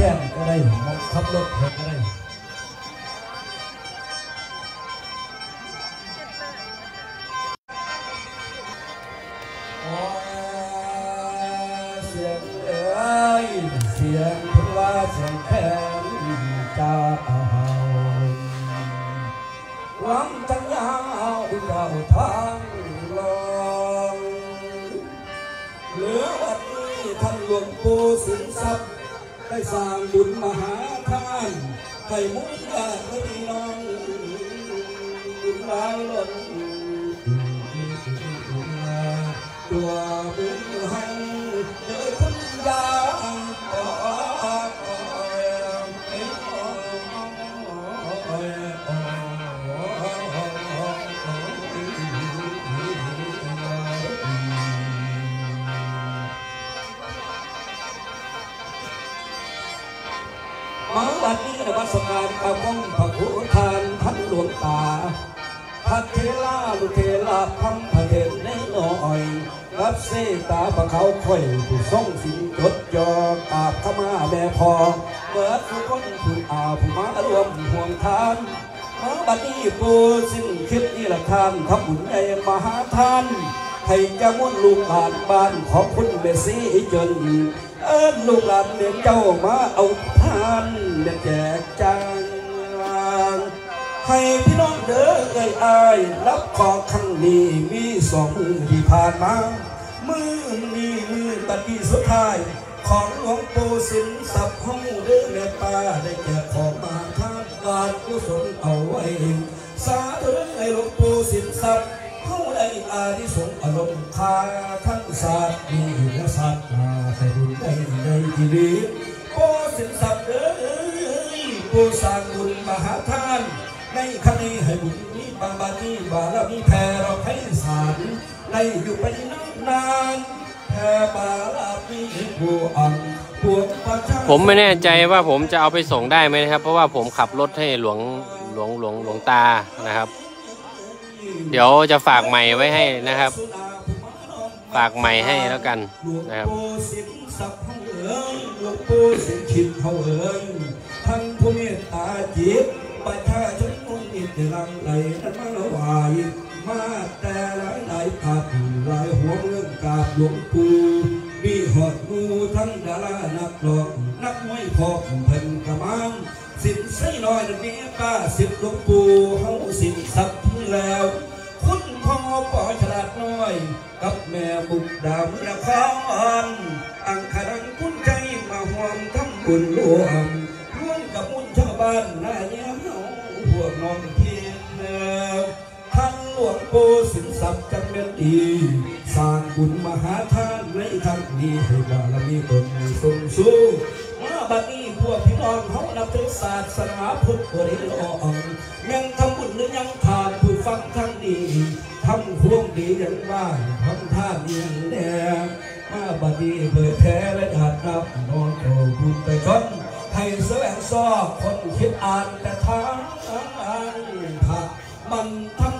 ค่นก็ได้มอง เทลาลุเทลาพัมพะเทนในน้อยรับเสตาปะเขาค่อยผู้ทรงสินจดจอกราบขมาแม่พอเมื่อทุกคนผู้อาผู้มารวมห่วงทานมาบัดนี้ปูสิ้นคิดนี่ละทานทำบุญในมหาทานให้แกมุ่นลูกหลานบ้านของคุณเมสีจนเอิ้นลูกหลานเลี้ยงเจ้ามาเอาทานเด็ดแจกจาง ให้พี่น้องเด้อเอ้ยอายรับขอครั้งนี้มีสองมือที่ผ่านมามือนี้มือบัดนี้สุดท้ายของหลวงปู่สินสับห้องเด้อแม่ป้าได้แจกของมาทานการกุศลเอาไว้สาธุไอ้หลวงปู่สินสับเขาได้อานิสงส์อารมณ์คาทั้งศาสตร์มีและศาสตร์มาใส่บุญได้ในชีวิตปู่สินสับเด้อผู้สร้างบุญมหาทาน ในครั้งนี้ให้บุญนี้บางบานี้บารมีแผ่เราให้สารในอยู่ไปนานๆแผ่บารมีผู้อันปวงประชาผมไม่แน่ใจว่าผมจะเอาไปส่งได้ไหมนะครับ เพราะว่าผมขับรถให้หลวงหลวงหลวงหลวงตานะครับ เดี๋ยวจะฝากใหม่ไว้ให้นะครับ ฝากใหม่ให้แล้วกันนะครับหลวงปู่สินสับเฮาเอ๋ยหลวงปู่สินชินเฮาเอ๋ยท่านผู้เมตตาจิตประชาชนมุ่งอิทธิ ลังไหลนั้นมาละวายมาแต่หลายหลายภาคหลายหัวเมืองกาบหลวงปู่มีหอดงูทั้งดารานักร้องนักมวยพอกเพิ่นกระมังสินใส่น้อยนั้นมีป้าสิบหลวงปู่เฮาสินสับแล้ว คุณพ่อปอฉลาดน้อย กับแม่บุกดาวละครอังคารังคุณใจมาห่วงทำบุญรวมร่วมกับมุนชาวบ้านหน้าเย้าเฮาพวกน้อง วงปู่สินทรัพย์จำเป็นดีสร้างบุญมหาทานในทางนี้ให้บารมีตนทรงสู้มาบัดนี้พวกพี่น้องเขานับถือศาสนาพุทธบริโภคยังทำบุญหรือยังทานผู้ฟังทั้งนี้ทำพวงดียังว่าทำท่านยังแน่มาบัดนี้เผยแพ้และอาจนับนอนโตบุญไปชนให้แสวงซอกคนคิดอ่านแต่ทางอ่านพระมันทำ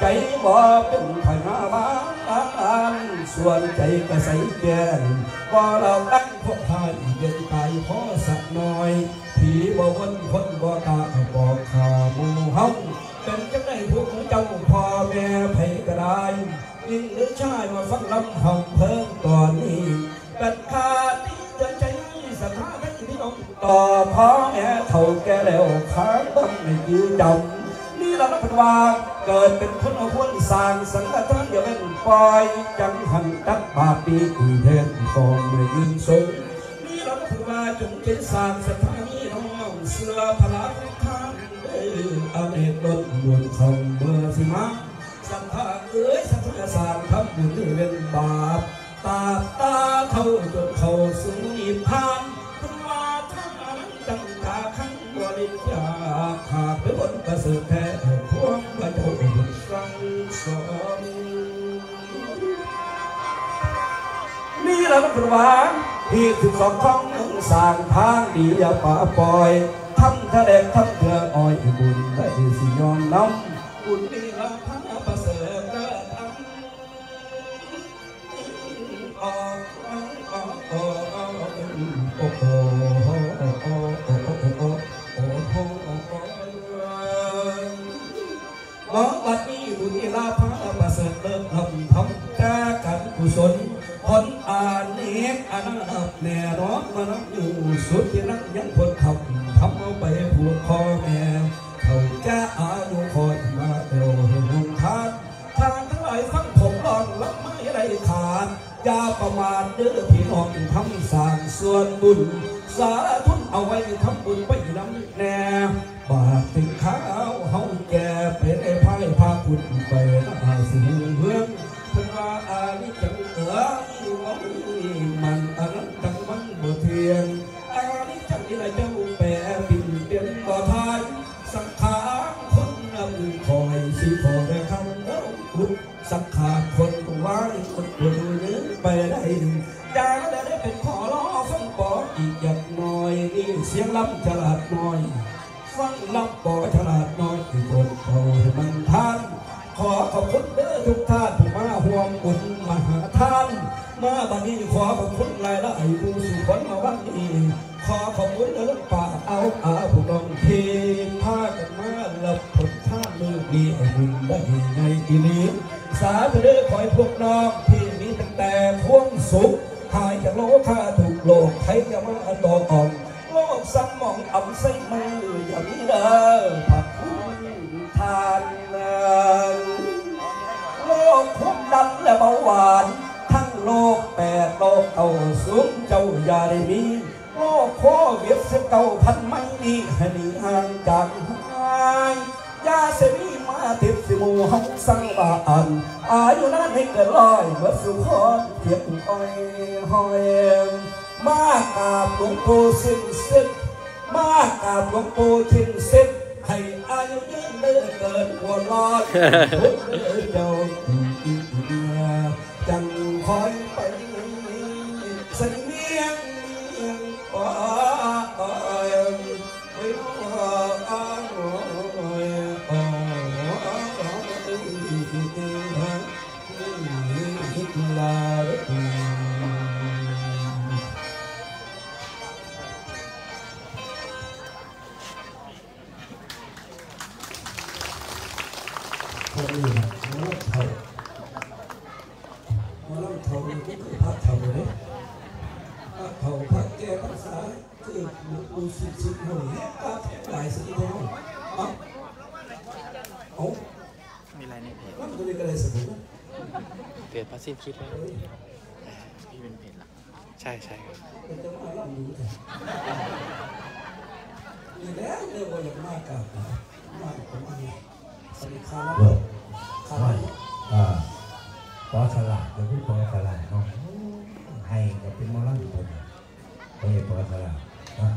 ใจบ่เปาเทงมีแต่ทำแน่แท้ตั้งเพียงคงวิหารใจบ่เป็นาบานส่วนใจก็ใสแกนว่เราตั้งพวกพายเดินตายพอสักหน่อยผีบ่วนคนบ่ตาบอกข่ามู่เฮาเป็นจังได้พวกเจ้าพ่อแม่ไผก็ไดยิ่งหรือชายมาฟังลำเฮาเพิ่มตอนนี้เป็นขาดที่จะใจสถานะที่น้องต่อพ่อแม่เท่าแก่แล้วค้างบ้างไม่ยืนจำ นี่เรานับเป็นว่าเกิดเป็นคนเอาพ้นสร้างสังฆทานอย่าเป็นปล่อยจังหันตักบาปปีอีเทนกองไม่ยืนสูงนี่เรานับเป็นว่าจงเป็นสร้างสถานีน้องเสือพลาของทานเอออาเนตดดมวลของเบอร์สิมาสสันทาเอ้ยสังฆสารทำบุญเป็นบาปตาตาเท่าจนเขาสู่นิพพานคุณว่าท่านนั้นตั้งตาขังบริจาคขาดไปบนประเสริฐแท้ ละมันเป็นหวานที่ถึงสองของสางทางดีอย่าป่าปล่อยทำทะเลทำเถื่ออ้อยบุญได้สิยอมน้ำบุญนี่ละพระประเสริฐเด้อทำออกออกออกออกโอ้โหโอ้โหโอ้โหโอ้โหโอ้โหโอ้โหหมอบัดนี้บุญลาภาประเสริฐเริ่มทำทำแก่กันกุศลผลอานเน กอนาบแน่นอนมานับอยู่สุดที่นักยังคนขับทำเอาไปผูกคอแม่เขาแก่อายุคอยมาเอวหงทานทางทั้งหลายฟังผมลองรับไม่ได้ขาดอย่าประมาทเด้อพี่น้องทำสร้างส่วนบุญ สาธุนเอาไว้ทำบุญไปน้ำแน่บาท งฉลาดน้อย ฟังลำบ่ฉลาดน้อยที่คนเขาให้มันทาน ขอขอบคุณเด้อทุกท่านที่มาห่วงบุญมหาทาน มาบัดนี้ขอขอบคุณหลายละไอ้ผู้สุขวัญมาวันนี้ ขอขอบคุณเด้อป่าเอาอาผู้น้องเทพากันมารับผลท่ามือดีให้บุญได้ในอีนี้ โลกแปดโลกเก่าสูงเจ้าอย่าได้มีโลกโควิดสิบเก้าพันไม่มีให้หนีห่างจากหายยาเสนีมาติดสิมูห้องสังบานอายุนั้นให้เกิดร้อยเมื่อสุขอนเทียบอ้อยหอยมากราบหลวงปู่สิ้นสิ้นมากราบหลวงปู่ทิ้นสิ้นให้อายุยืนเดินเกินหัวรอดพุทธเจ้าจัง อยไปเส่เมียงป่า เปลี่ยนพาสิ้นคิดแล้วพี่เป็นเพจหลักใช่ใช่ครับมันจะมาเล่าดูแต่นี่แหละเรื่องว่าอย่างมากกับมากของมันสนิทคาเดี๋ยวคาไม่อ่าปอสลากเดี๋ยวพี่ปอสลากเนาะให้กับเป็นมอลล์อยู่คนเฮ้ยปอสลากนะ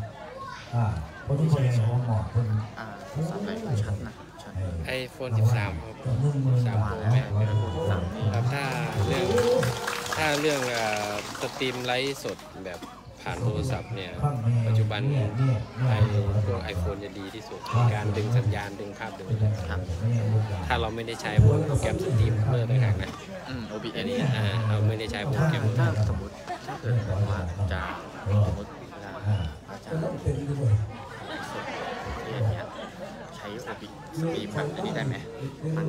อ่าคนที่คนยังหัวหมอกคนอ่าสับไหนชัดนะชัด ไอโฟน 13 ครับเรื่องมือสามบาโปทรแม็กแล้วครับถ้าเรื่องถ้าเรื่องเอ่อสตรีมไลฟ์สดแบบผ่านโทรศัพท์เนี่ย ปัจจุบันไอพวกไอโฟนจะดีที่สุดในการดึงสัญญาณดึงภาพดึงอะไรครับ ถ้าเราไม่ได้ใช้พวกโปรแกรมสตรีมเมอร์ต่างหากนะอืม OBS อันนี้เนี่ยอ่าเราไม่ได้ใช้โปรถ้าแกรมถ้าสมมติถ้าเกิดว่าจะสมมติเวลาอาจารจะย์ต้องเป็นด้วยเรียนเนี้ยใช้ OBS สตรี มแบบอันนี้ได้ไหมมัน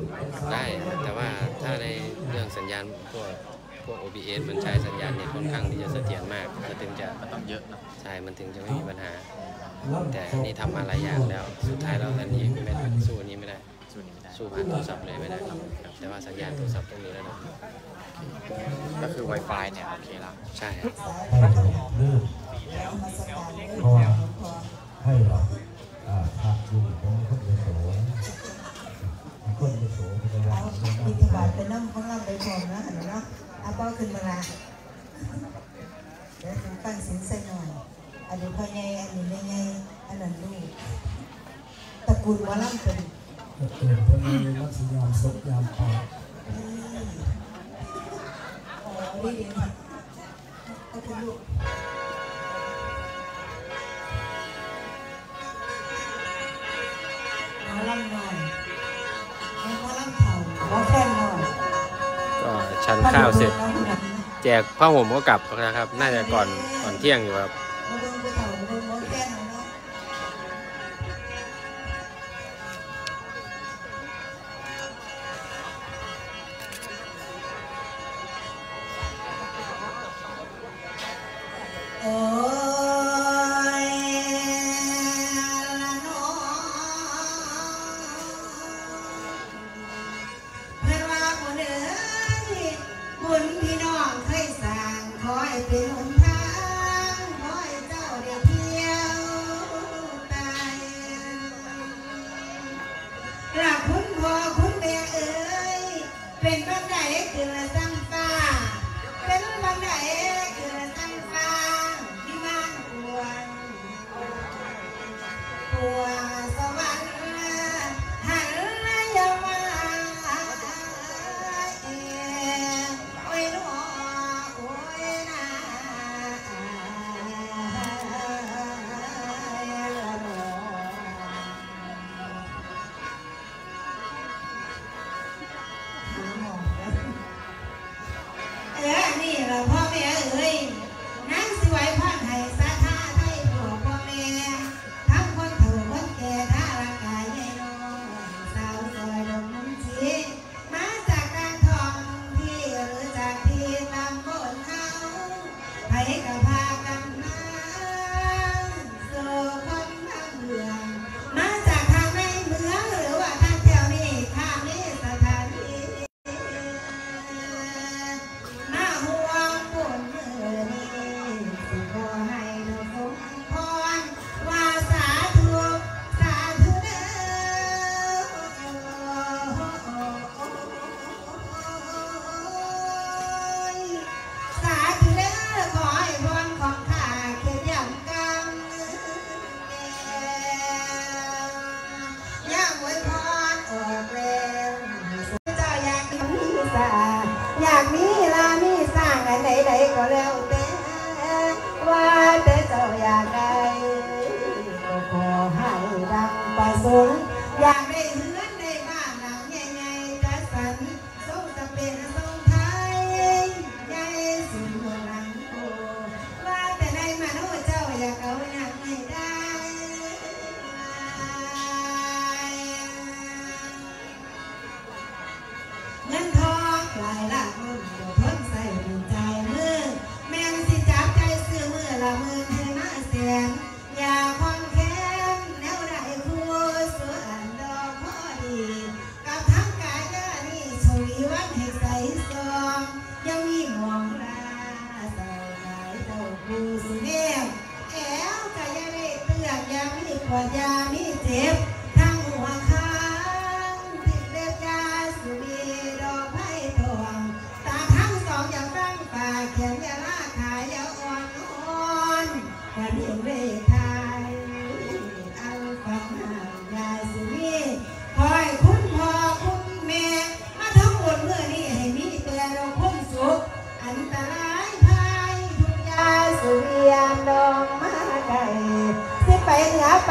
ได้แต่ว่าถ้าในเรื่องสัญญาณพวกพวก OBS มันใช้สัญญาณเนี่ยค่อนข้างที่จะเสถียรมากมันถึงจะมันต้องเยอะนะใช่ มันถึงจะไม่มีปัญหา แต่อันนี่ทำมาหลายอย่างแล้ว สุดท้ายแล้วอันนี้ไม่ได้สู้อันนี้ไม่ได้ส่วนนี้ไม่ได้ สู้ผ่านโทรศัพท์เลยไม่ได้ครับ แต่ว่าสัญญาณโทรศัพท์ต้องมีแล้วนะก็คือ Wi-Fi เนี่ยโอเคละใช่ครับให้ลื่นเพรา ป้าขึ้นมาละเดี๋ยวดูฟังเสียงใส่หน่อย อันนี้พ่อใหญ่อันนี้แม่ใหญ่อันนั้นลูกตระกูลวาลลัมเป็นตระกูลพ่อใหญ่รักสยามศดยามป่าอ๋อนี่เองค่ะก็คือลูกก็ชันข้าวเสร็จ แจกผ้าห่มก็กลับนะครับ น่าจะก่อนก่อนเที่ยงอยู่ครับคนเอ๋ยค They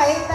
esta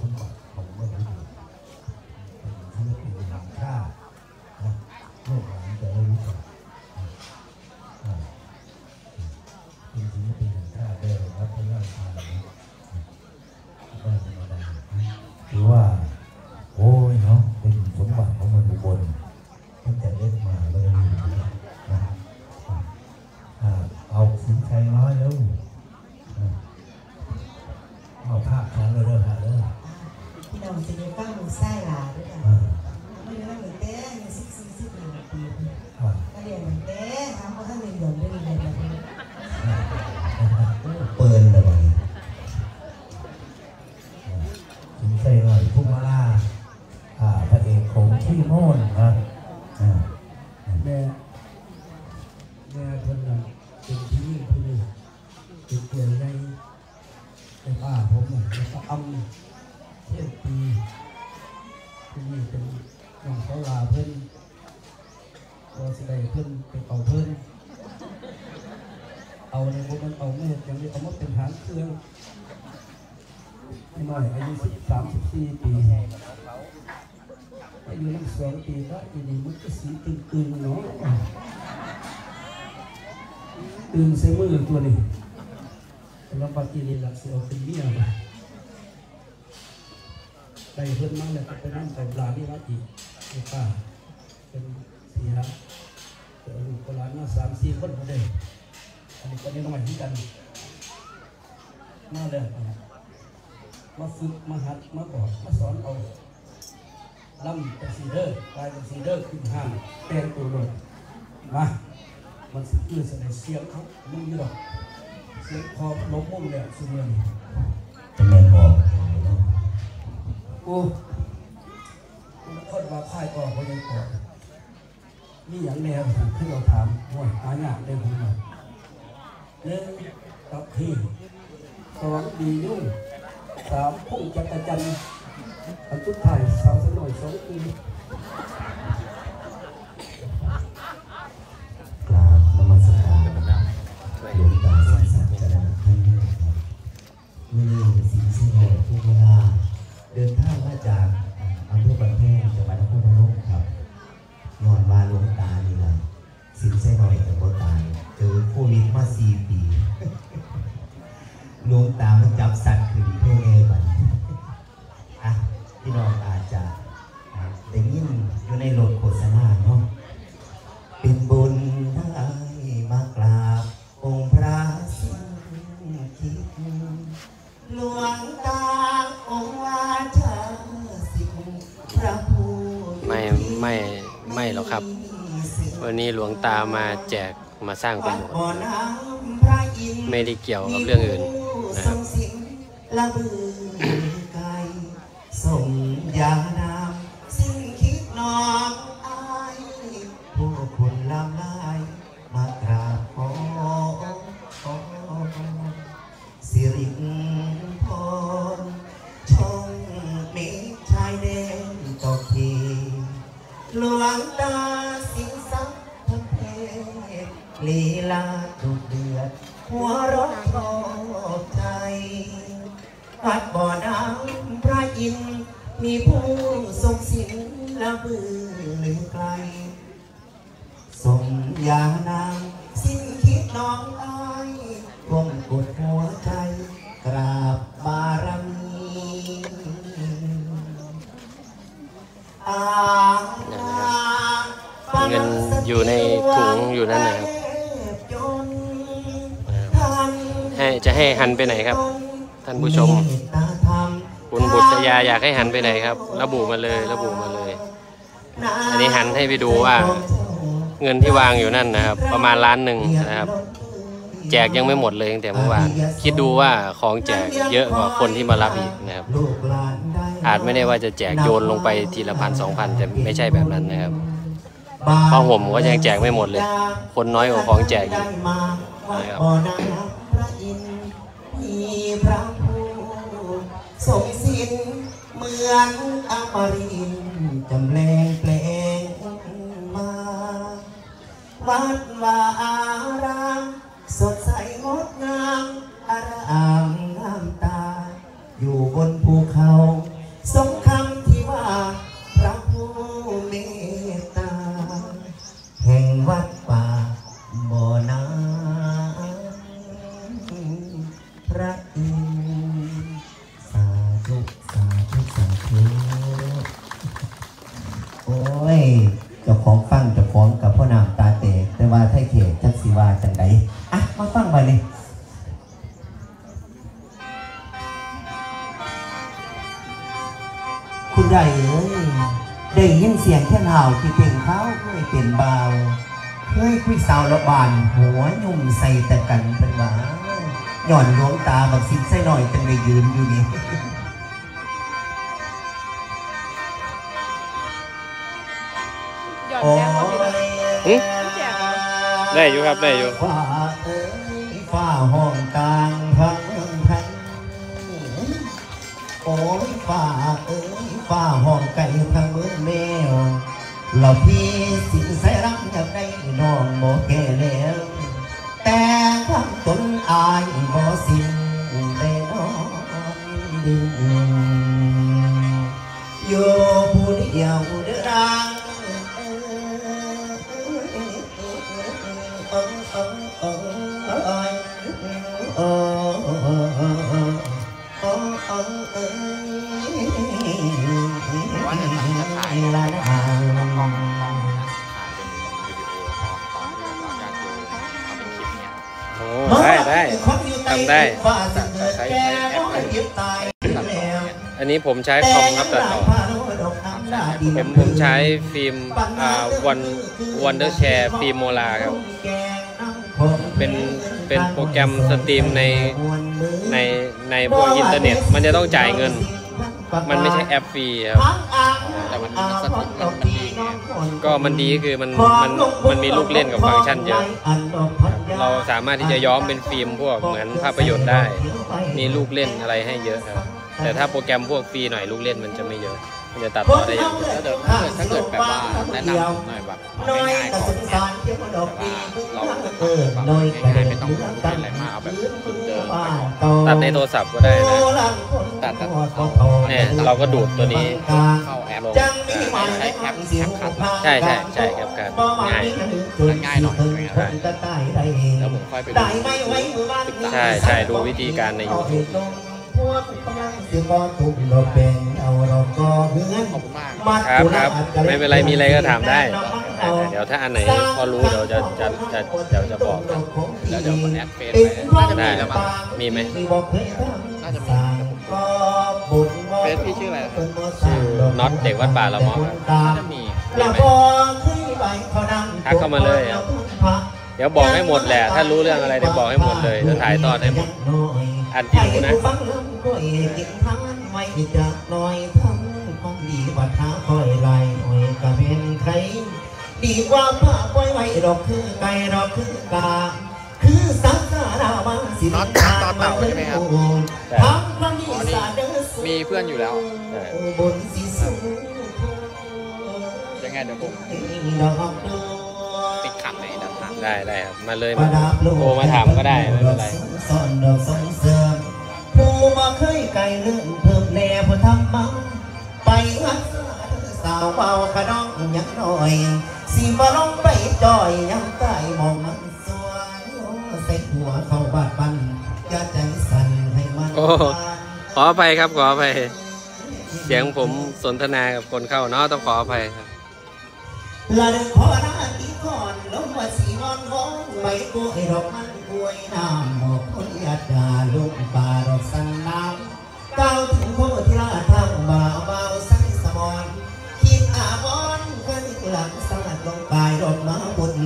ถือ น้อยอายุสิบสามสิบสี่ปีอายุตั้งสองปีก็อีนี่มันก็สีตึงตึงเนาะตึงใส่มือตัวนี้แล้วปากีนี่หลักเสียวเป็นเมียไปไปเพิ่นมาแล้วไปนั่งกับหลานนี่ละอีกไอ้ป้าเป็นเสียเกิดลูกกับหลานมาสามสี่คนพอดีอันนี้ก็ได้น้อยที่กันมาแล้ว มาฝึกมาหัดมาบอกมาสอนเอาลำเป็นซีเดอร์กลายเป็นซีเดอร์ขึ้นห้างแปลงตัวลงมามันสิคือแสดงเสียงเขามึงอยู่ดอกเสียงคอล้มมุมเนี่ยสุดเลยจะแม่นบอกโอ้คนคนมาพ่ายก่อนเขายังก่อนนี่อย่างแนวที่เราถามว่าหาหยาได้ผมหน่อยหนึ่งกับที่สองดียุ่ง สามพุ่งจักรจันทร์อันสุดท้ายสาวสน่อยสองปีกราบนมัสการหลวงตาสิงสัจจารณท่านด้วยครับนี่สิงสิงห์โหดทุกเวลาเดินทางมาจากอำเภอบันแพจังหวัดนครพนมครับนอนวาหลวงตานี่ละสินใส่หน่อยแต่บ่ตายเจอโควิดมาสี่ปี หลวงตามันจับสัตว์ขึ้นเพ่งเอบันอะพี่น้องอาจจะอ่าได้ยินอยู่ในรถโฆษณาเนาะเป็นบุญได้มากราบองค์พระสิงห์คิดหลวงตาองค์วาชาสิงห์พระผู้ไม่ไม่ไม่หรอกครับ วันนี้หลวงตามาแจกมาสร้างประโยชน์บ่อน้ำพระอินทร์ไม่ได้เกี่ยวกับเรื่องอื่น ละบือไกลส่งยา วัดบ่อน้ำพระอินทร์มีผู้ทรงศิลละบือหรือไกลสมยานางสิ้นคิดน้องอายรวมกดหัวใจ กราบบารมีอาเงินอยู่ในถุงอยู่นั่นนะครับ ให้จะให้หันไปไหนครับ ท่านผู้ชม คุณบุตรยาอยากให้หันไปไหนครับ ระบุมาเลยระบุมาเลย อันนี้หันให้ไปดูว่า เงินที่วางอยู่นั่นนะครับ ประมาณล้านหนึ่งนะครับ แจกยังไม่หมดเลยตั้งแต่เมื่อวาน คิดดูว่าของแจกเยอะกว่าคนที่มารับอีกนะครับ อาจไม่ได้ว่าจะแจกโยนลงไปทีละพันสองพันแต่ไม่ใช่แบบนั้นนะครับผ้าห่มก็ยังแจกไม่หมดเลย คนน้อยกว่าของแจกอีกนะครับ บ่อน้ำพระอินทร์มีพระผู้ทรงสินเหมือนอมรินจำแรงแปลงมา วัดวาอารามสดใสงดงาม นใส่หน่อยจังได้ยืนอยู่นี่หยอดโอ้แจ้งว่าพี่ยหึได้อยู่ครับได้อยู่ ฟ้าเอ้ยฟ้าห้องกลางพังพันโอ้ยฟ้าเอ้ยฟ้าห้องไก่ทางเมืองแมวเราพี่สิใส่รักอยากได้น้องโมแก่แล้ว แต่ทำตนอายบ่สิ้นได้น อน เนี่ยอันนี้ผมใช้คอมครับตัดต่อผมผมใช้ฟิล์มอ่าวัน Wondershare Filmora ครับ เป็นเป็นโปรแกรม stream ในในในพวกอินเทอร์เน็ต มันจะต้องจ่ายเงิน มันไม่ใช่แอปฟรีครับแต่มันมันสถิตมันมันดีไงก็มันดีคือมันมันมันมีลูกเล่นกับฟังก์ชันเยอะเราสามารถที่จะย้อมเป็นฟิล์มพวกเหมือนภาพยนตร์ได้ มีลูกเล่นอะไรให้เยอะครับ แต่ถ้าโปรแกรมพวกฟรีหน่อยลูกเล่นมันจะไม่เยอะ มันจะตัดต่อได้อย่างเดียวถ้าเกิดถ้าเกิดถ้าเกิดแบบว่าแนะนำหน่อยแบบเอาง่ายๆก่อนเนี่ยแต่ว่าเราจะทำแบบง่ายๆไม่ต้องรู้เป็นอะไรมากเอาแบบเดิมๆไปก่อนตัดในโทรศัพท์ก็ได้นะตัดตัดเอาเนี่ยเราก็ดูดตัวนี้เข้าแอปลงใช้แอปแอปคัดใช่ใช่ใช่ครับการง่ายง่ายหน่อยใช่ไหมครับแล้วผมค่อยไปดูศึกษาใช่ใช่ดูวิธีการใน YouTube ขอบคุณมากครับครับไม่เป็นไรมีอะไรก็ถามได้ เดี๋ยวถ้าอันไหนพอรู้เดี๋ยวจะจะจะเดี๋ยวจะบอกแล้วเดี๋ยวมันแอดเฟซไปน่าจะมีแล้วมั้งมีไหมน่าจะมีเฟซพี่ชื่ออะไรนะชื่อน็อตเด็กวัดป่าละเมาะน่าจะมีมีไหมทักเข้ามาเลยครับเดี๋ยวบอกให้หมดแหละ ถ้ารู้เรื่องอะไรเดี๋ยวบอกให้หมดเลยจะถ่ายทอดให้หมด อันที่รู้นะฟังลำก็เอกทั้งไม่จะลอยทั้งของดีบัดหาคอยไล่หอยกะเป็นใครดีกว่าผ้าปล่อยไว้ดอกคือไก่ดอกคือกาคือสังสาราบางสิน็อตต่อเต่าใช่ไหมครับทำความดีสาเด้อสูมีเพื่อนอยู่แล้วใช่บนสีสูงยังไงเดี๋ยวผม ได้ได้ครับมาเลยประมาดับโลกโทรมาถามก็ได้ไม่เป็นไรซ่อนดอกส่งเสริมผู้มาเคยไกลเลื่อนเพิ่มแน่ผู้ทำบังไปหักสาวเบาขน้องยังหน่อยสิมาลองไปจอยยังใต้มองมันสวยใส่หัวเข้าบาดบันอย่าใจสั่นให้มันโอ้ขออภัยครับขออภัยเสียงผมสนทนากับคนเข้าเนาะต้องขออภัยครับ ละดึกพอราที่ก่อนลงมาสีนอนร้องไม่กลัวไอ้ดอกมันกวยน้ำหอกคนยัดาลุกบาดอกสันน้ำก้าวถึงโคตรลาทางบ่าวเบาสังสมอนคิดอาบอนก็นหลังสลัดลงไปรมมาบุญ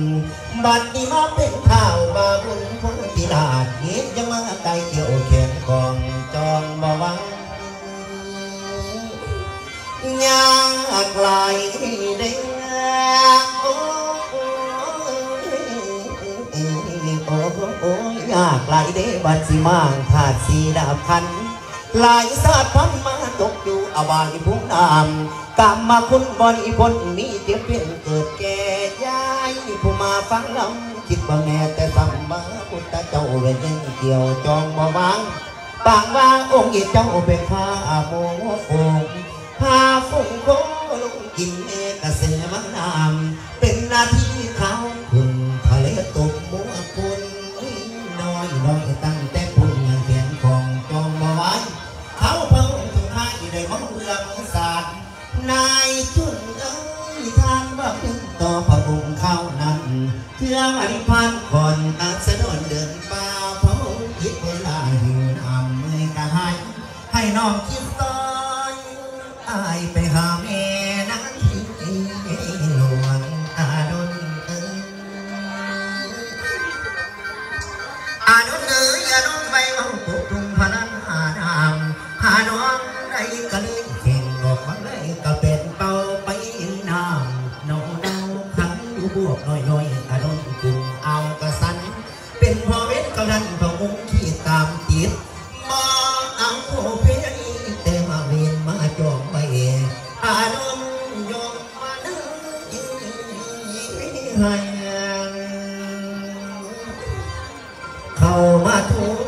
บัดนี้มาเป็นข้าวมาบุญโคตรลาดนิดยังมาไกลเกี่ยวแขนกองจองบาวัง โอ้โอ้ยากหลายเด้บัดสิมางขาดสีดาบคัน หลายศาสตร์พันมาตกอยู่อวายพุ่งนามกรรมมาคุณบริพลมีเดียวเพียงเกิดแก่ยายผู้มาฟังลำคิดว่าแม่แต่สัมมาพุทธเจ้าเวรยังเกี่ยวจองมาวังปางว่าองค์เจ้าเป็นข้าโมโอง พาฝุ่งโคลงกินเอกเสมังนามเป็นหน้าที่เขาคุณทะเลตกมัวคุณน้อยน้อยตั้งแต่พุ่นยังแขนของจองมาไว้เขาเพิ่งถึงให้ได้มองเรื่องศาสตร์นายจุนเอ้ยทางว่านต่อพระองค์เขานั้นเพื่อมันพันก่อนอาสนนเดินป่าเพราะคิดเวลาหิวอำเมื่อยกะให้ให้น้องคิด เ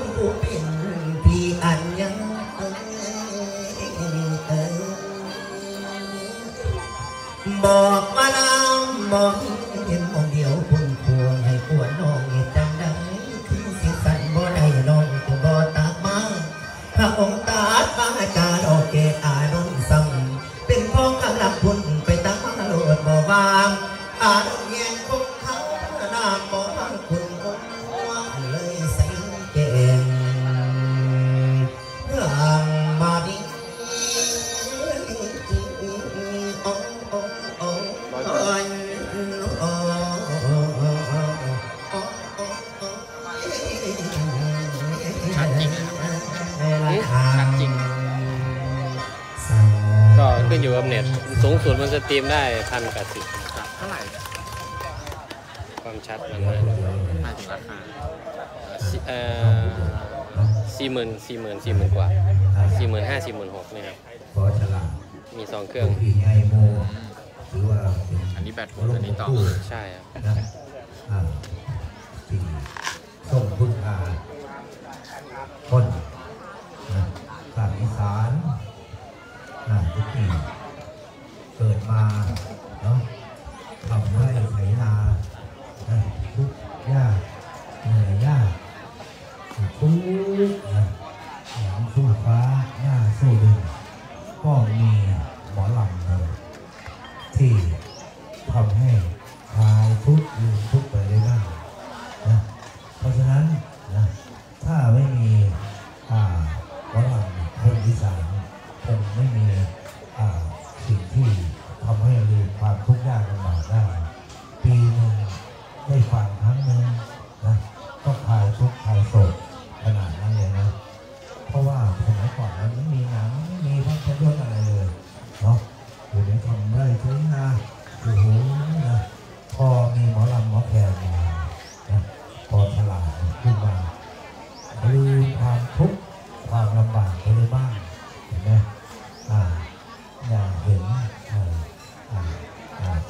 พันแปดสิบเท่าไหร่ความชัดมันนะหมายถึงราคาสิเอ่อสี่หมื่นสี่หมื่นสี่หมื่นกว่าสี่หมื่นห้าสี่หมื่นหกนี่ครับขอฉลาดมีสองเครื่องผีไงโมหรือว่าเป็นอันนี้แบตหมดอันนี้ต่อใช่ครับนะอ่าที่ส่งคุณอาคนนะภาคอีสานนะทุกทีเกิดมา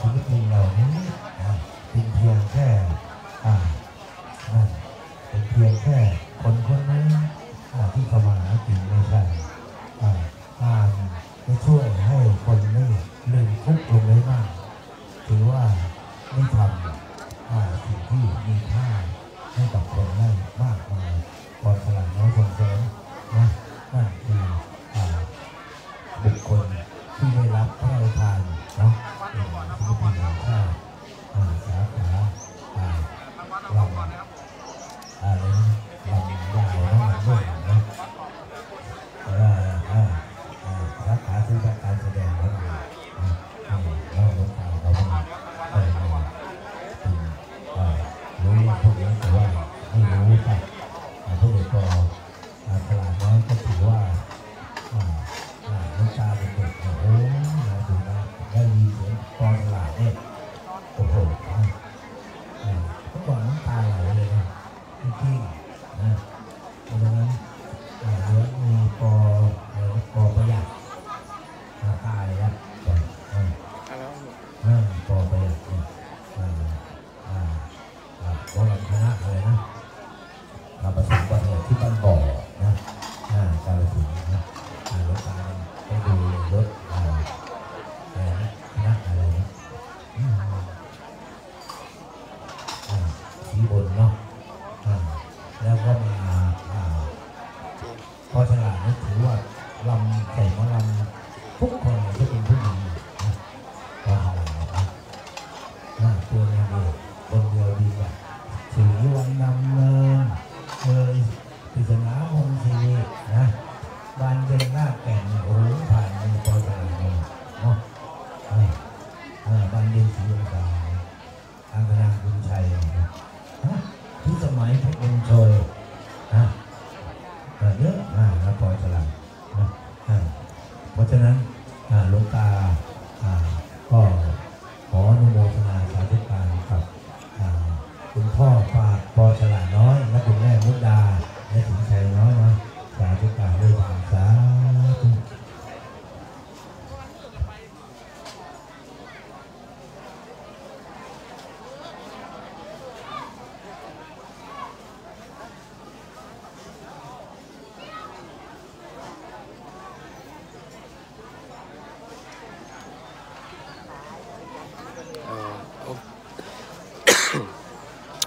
ชีวิตจริงเรานี้อ่เป็นเพียงแค่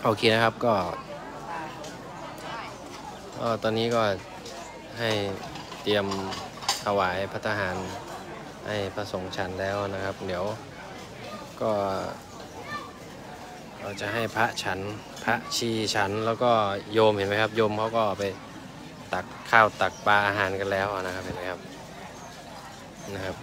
โอเคนะครับก็ก็ตอนนี้ก็ให้เตรียมถวายพระทหารให้พระสงฆ์ฉันแล้วนะครับ เดี๋ยวก็เราจะให้พระฉันพระชีฉันแล้วก็โยมเห็นไหมครับ โยมเขาก็ไปตักข้าวตักปลาอาหารกันแล้วนะครับเห็นไหมครับนะครับ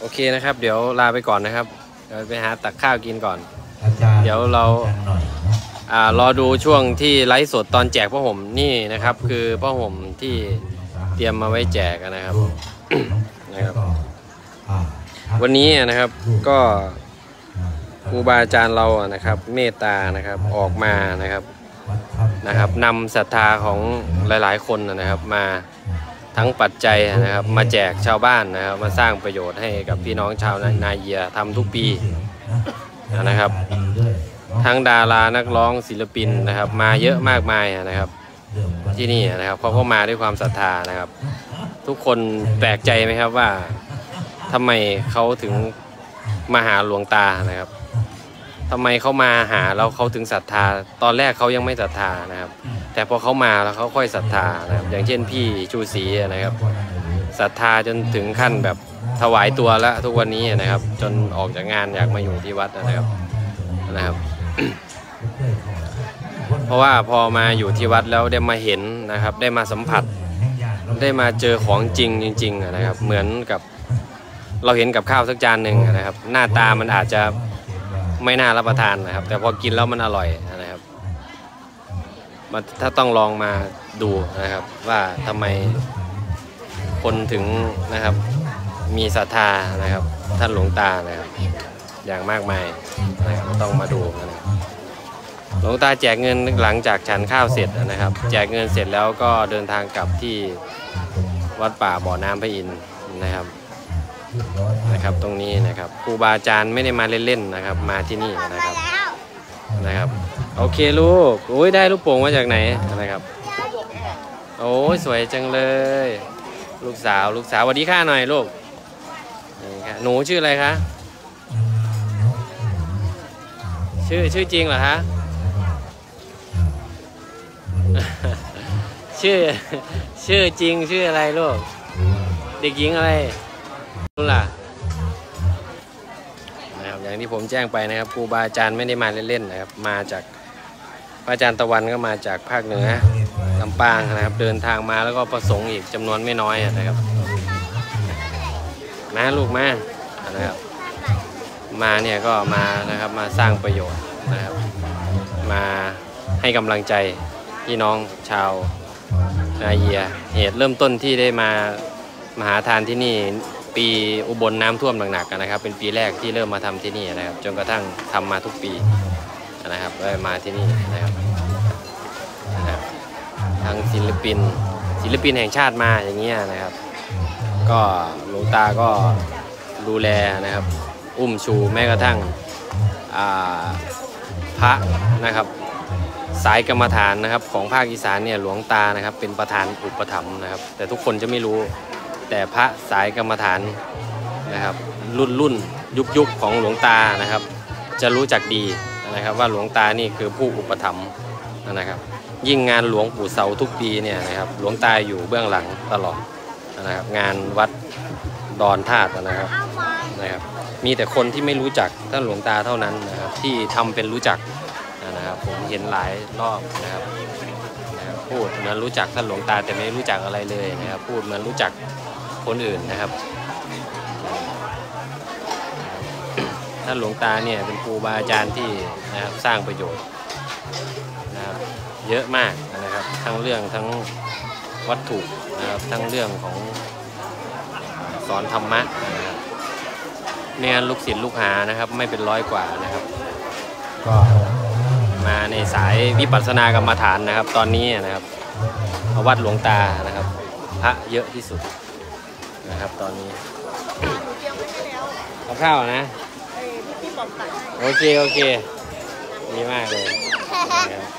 โอเคนะครับ เดี๋ยวลาไปก่อนนะครับ เดี๋ยวไปหาตักข้าวกินก่อนอาจารย์เดี๋ยวเราอาจารย์หน่อยเนาะอ่ารอดูช่วงที่ไลฟ์สดตอนแจกผ้าห่มนี่นะครับ คือผ้าห่มที่เตรียมมาไว้แจกนะครับนะครับแล้วก็อ่าพักวันนี้นะครับก็ครูบาอาจารย์เราอะนะครับ เมตตานะครับออกมานะครับวัดถ้ำนะครับนำศรัทธาของหลาย ๆ คนนะครับมา ทั้งปัจจัยนะครับ มาแจกชาวบ้านนะครับ มาสร้างประโยชน์ให้กับพี่น้องชาวนาเยียทำทุกปีนะครับดีด้วยเนาะทั้งดารานักร้องศิลปินนะครับ มาเยอะมากมายนะครับเรื่องวัดที่นี่นะครับเขาก็มาด้วยความศรัทธานะครับ ทุกคนแปลกใจไหมครับว่าทำไมเขาถึงมาหาหลวงตานะครับ ทำไมเขามาหาแล้วเขาถึงศรัทธา ตอนแรกเขายังไม่ศรัทธานะครับ แต่พอเขามาแล้วเขาค่อยศรัทธานะครับ อย่างเช่นพี่ชูศรีนะครับศรัทธาจนถึงขั้นแบบถวายตัวแล้วทุกวันนี้นะครับ จนออกจากงานอยากมาอยู่ที่วัดนะครับนะครับ เพราะว่าพอมาอยู่ที่วัดแล้วได้มาเห็นนะครับ ได้มาสัมผัส ได้มาเจอของจริงจริงๆอะนะครับ เหมือนกับเราเห็นกับข้าวสักจานหนึ่งอะนะครับ หน้าตามันอาจจะ ไม่น่ารับประทานนะครับ แต่พอกินแล้วมันอร่อยนะครับมันถ้าต้องลองมาดูนะครับ ว่าทำไมคนถึงนะครับ มีศรัทธานะครับ ท่านหลวงตานะครับ อย่างมากมายนะครับต้องมาดูนะครับหลวงตาแจกเงินหลังจากฉันข้าวเสร็จนะครับ แจกเงินเสร็จแล้วก็เดินทางกลับที่วัดป่าบ่อน้ำพระอินทร์นะครับ นะครับตรงนี้นะครับครูบาอาจารย์ไม่ได้มาเล่นๆนะครับ มาที่นี่นะครับนะครับ โอเคลูกโอ้ยได้ลูกโป่งมาจากไหนนะครับโอ้ยสวยจังเลย ลูกสาวลูกสาวสวัสดีค่ะหน่อยลูกนี่ค่ะหนูชื่ออะไรคะชื่อชื่อจริงเหรอคะชื่อชื่อจริงชื่ออะไรลูก เด็กหญิงอะไรรู้ ล่ะนะครับอย่างที่ผมแจ้งไปนะครับครูบาอาจารย์ไม่ได้มาเล่นๆนะครับ มาจากพระอาจารย์ตะวันก็มาจากภาคเหนือลำปางนะครับ เดินทางมาแล้วก็ประสงค์อีกจำนวนไม่น้อยนะครับมาลูกมานะครับ มาเนี่ยก็มานะครับมาสร้างประโยชน์นะครับ มาให้กำลังใจพี่น้องชาวนาเยีย เหตุเริ่มต้นที่ได้มามาหาทานที่นี่ ปีอุบลน้ำท่วมหนักๆนะครับ เป็นปีแรกที่เริ่มมาทำที่นี่นะครับ จนกระทั่งทำมาทุกปีนะครับได้มาที่นี่นะครับนะครับทางศิลปินศิลปินแห่งชาติมาอย่างเงี้ยนะครับ ก็หลวงตาก็ดูแลนะครับ อุ้มชูแม้กระทั่งพระนะครับ สายกรรมฐานนะครับของภาคอีสานเนี่ยหลวงตานะครับ เป็นประธานอุปถัมภ์นะครับ แต่ทุกคนจะไม่รู้ แต่พระสายกรรมฐานนะครับ รุ่นรุ่นยุคยุคของหลวงตานะครับ จะรู้จักดีนะครับว่าหลวงตานี่คือผู้อุปถัมภ์นะครับ ยิ่งงานหลวงปู่เสาทุกปีเนี่ยนะครับหลวงตาอยู่เบื้องหลังตลอดนะครับ งานวัดดอนธาตุนะครับนะครับ มีแต่คนที่ไม่รู้จักท่านหลวงตาเท่านั้นนะครับที่ทำเป็นรู้จักนะครับผมเห็นหลายรอบนะครับนะครับพูดเหมือนรู้จักท่านหลวงตาแต่ไม่รู้จักอะไรเลยนะครับ พูดเหมือนรู้จัก คนอื่นนะครับ ท่านหลวงตาเนี่ยเป็นครูบาอาจารย์ที่นะครับสร้างประโยชน์นะครับเยอะมากนะครับ ทั้งเรื่องทั้งวัตถุนะครับทั้งเรื่องของสอนธรรมะนะครับเนี่ยลูกศิษย์ลูกหานะครับไม่เป็นร้อยกว่านะครับ ก็มาในสายวิปัสสนากรรมฐานนะครับ ตอนนี้นะครับวัดหลวงตานะครับ พระเยอะที่สุด นะครับ ตอนนี้เตรียมไว้ให้แล้วกับข้าวนะเอ้ยพี่พี่บอกตัดให้โอเคโอเคดีมากเลยนะครับ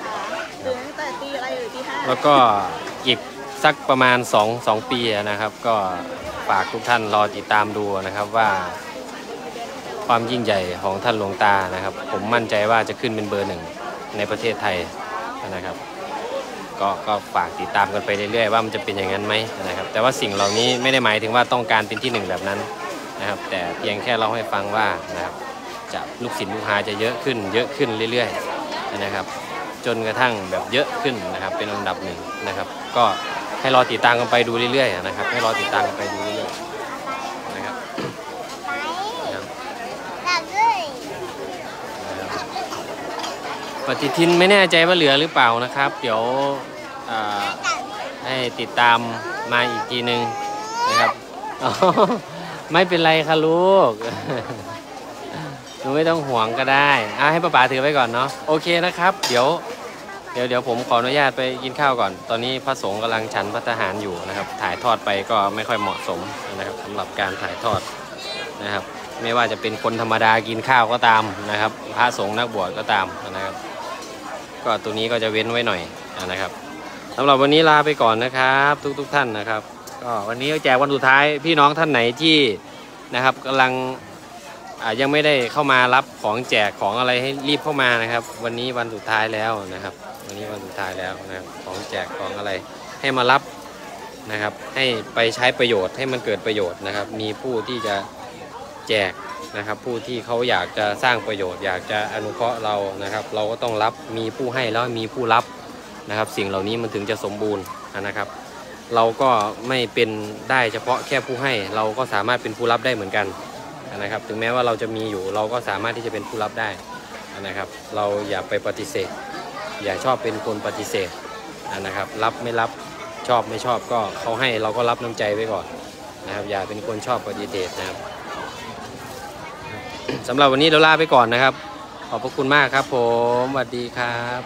ตื่นตั้งแต่ตีอะไรหรือตีห้าแล้วก็อีกสักประมาณ2 2ปีนะครับ ก็ฝากทุกท่านรอติดตามดูนะครับว่า ความยิ่งใหญ่ของท่านหลวงตานะครับ ผมมั่นใจว่าจะขึ้นเป็นเบอร์หนึ่งในประเทศไทยนะครับ ก็ก็ฝากติดตามกันไปเรื่อยๆว่ามันจะเป็นอย่างนั้นไหมนะครับ แต่ว่าสิ่งเหล่านี้ไม่ได้หมายถึงว่าต้องการเป็นที่หนึ่งแบบนั้นนะครับ แต่เพียงแค่เล่าให้ฟังว่านะครับจะลูกศิษย์ลูกหาจะเยอะขึ้น เยอะขึ้นเรื่อยๆนะครับ จนกระทั่งแบบเยอะขึ้นนะครับ เป็นอันดับหนึ่งนะครับ ก็ให้รอติดตามกันไปดูเรื่อยๆนะครับ ให้รอติดตามกันไปดูเรื่อยๆนะครับนะครับนะครับปฏิทินไม่แน่ใจว่าเหลือหรือเปล่านะครับ เดี๋ยวอ่า ให้ติดตามมาอีกทีหนึ่งนะครับไม่เป็นไรค่ะลูกหนูไม่ต้องห่วงก็ได้อะให้ป้าป๋าถือไว้ก่อนเนาะโอเคนะครับ เดี๋ยว เดี๋ยวเดี๋ยวผมขออนุญาตไปกินข้าวก่อน ตอนนี้พระสงฆ์กำลังฉันพัฒหารอยู่นะครับ ถ่ายทอดไปก็ไม่ค่อยเหมาะสมนะครับสำหรับการถ่ายทอดนะครับ ไม่ว่าจะเป็นคนธรรมดากินข้าวก็ตามนะครับ พระสงฆ์นักบวชก็ตามนะครับ ก็ตัวนี้ก็จะเว้นไว้หน่อยนะครับ สำหรับวันนี้ลาไปก่อนนะครับ ทุกๆท่านนะครับ ก็วันนี้แจกวันสุดท้ายพี่น้องท่านไหนที่นะครับกำลังอ่ายังไม่ได้เข้ามารับของแจกของอะไรให้รีบเข้ามานะครับ วันนี้วันสุดท้ายแล้วนะครับ วันนี้วันสุดท้ายแล้วนะครับของแจกของอะไรให้มารับนะครับ ให้ไปใช้ประโยชน์ให้มันเกิดประโยชน์นะครับ มีผู้ที่จะแจกนะครับ ผู้ที่เขาอยากจะสร้างประโยชน์ อยากจะอนุเคราะห์เรานะครับ เราก็ต้องรับมีผู้ให้แล้วมีผู้รับ นะครับ สิ่งเหล่านี้มันถึงจะสมบูรณ์นะครับ เราก็ไม่เป็นได้เฉพาะแค่ผู้ให้ เราก็สามารถเป็นผู้รับได้เหมือนกันนะครับ ถึงแม้ว่าเราจะมีอยู่เราก็สามารถที่จะเป็นผู้รับได้นะครับ เราอย่าไปปฏิเสธ อย่าชอบเป็นคนปฏิเสธนะครับ รับไม่รับชอบไม่ชอบก็เขาให้เราก็รับน้ำใจไว้ก่อนนะครับ อย่าเป็นคนชอบปฏิเสธนะครับสำหรับวันนี้เราลาไปก่อนนะครับ ขอบพระคุณมากครับผมสวัสดีครับ